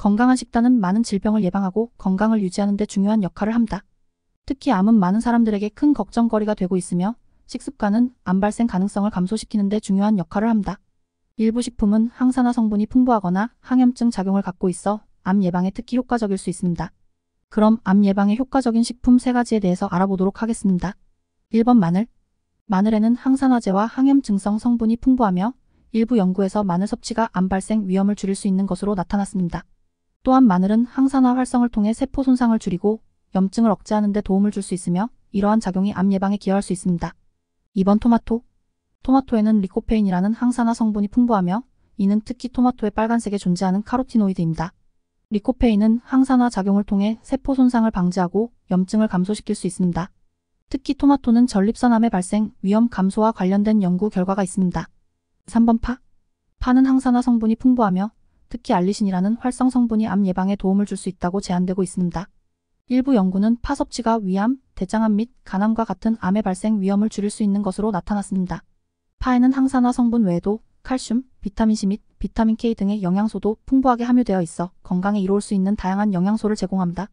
건강한 식단은 많은 질병을 예방하고 건강을 유지하는 데 중요한 역할을 합니다. 특히 암은 많은 사람들에게 큰 걱정거리가 되고 있으며 식습관은 암 발생 가능성을 감소시키는 데 중요한 역할을 합니다. 일부 식품은 항산화 성분이 풍부하거나 항염증 작용을 갖고 있어 암 예방에 특히 효과적일 수 있습니다. 그럼 암 예방에 효과적인 식품 3가지에 대해서 알아보도록 하겠습니다. 1번 마늘. 마늘에는 항산화제와 항염증성 성분이 풍부하며 일부 연구에서 마늘 섭취가 암 발생 위험을 줄일 수 있는 것으로 나타났습니다. 또한 마늘은 항산화 활성을 통해 세포 손상을 줄이고 염증을 억제하는 데 도움을 줄 수 있으며 이러한 작용이 암 예방에 기여할 수 있습니다. 2번 토마토. 토마토에는 리코페인이라는 항산화 성분이 풍부하며 이는 특히 토마토의 빨간색에 존재하는 카로티노이드입니다. 리코페인은 항산화 작용을 통해 세포 손상을 방지하고 염증을 감소시킬 수 있습니다. 특히 토마토는 전립선암의 발생 위험 감소와 관련된 연구 결과가 있습니다. 3번 파. 파는 항산화 성분이 풍부하며 특히 알리신이라는 활성 성분이 암 예방에 도움을 줄 수 있다고 제안되고 있습니다. 일부 연구는 파 섭취가 위암, 대장암 및 간암과 같은 암의 발생 위험을 줄일 수 있는 것으로 나타났습니다. 파에는 항산화 성분 외에도 칼슘, 비타민C 및 비타민 K 등의 영양소도 풍부하게 함유되어 있어 건강에 이로울 수 있는 다양한 영양소를 제공합니다.